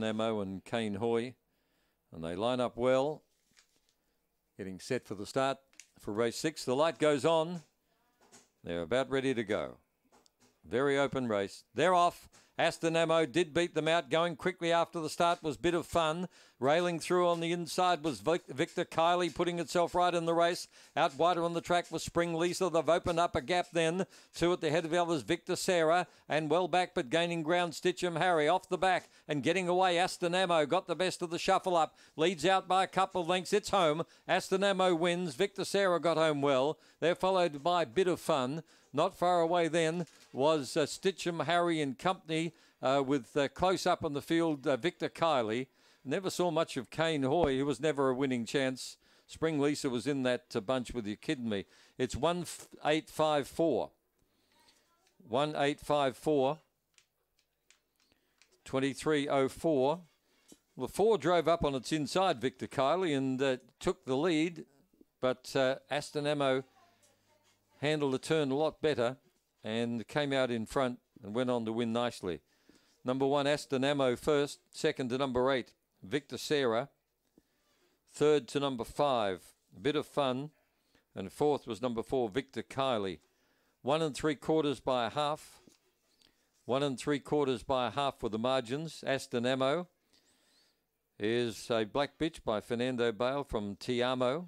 Nemo and Kane Hoy, and they line up well. Getting set for the start for race six. The light goes on. They're about ready to go. Very open race. They're off. Aston Ammo did beat them out. Going quickly after the start was bit of fun. Railing through on the inside was Victor Kiley putting itself right in the race. Out wider on the track was Spring Lisa. They've opened up a gap then. Two at the head of the others, Victor Sarah. And well back but gaining ground, Stitchem Harry off the back and getting away. Aston Ammo got the best of the shuffle up. Leads out by a couple of lengths. It's home. Aston Ammo wins. Victor Sarah got home well. They're followed by Bit of Fun. Not far away then was uh, Stitchem Harry and company uh, with uh, close up on the field uh, Victor Kiley. Never saw much of Kane Hoy. He was never a winning chance. Spring Lisa was in that uh, bunch with you kidding me. It's 1854. 1854. 2304. The four drove up on its inside, Victor Kiley, and uh, took the lead, but Aston Ammo handled the turn a lot better and came out in front and went on to win nicely. Number one, Aston Ammo first. Second to number eight, Victor Sarah. Third to number five, Bit of Fun. And fourth was number four, Victor Kiley. One and three quarters by a half. One and three quarters by a half for the margins. Aston Ammo is a black bitch by Fernando Bale from Tiamo.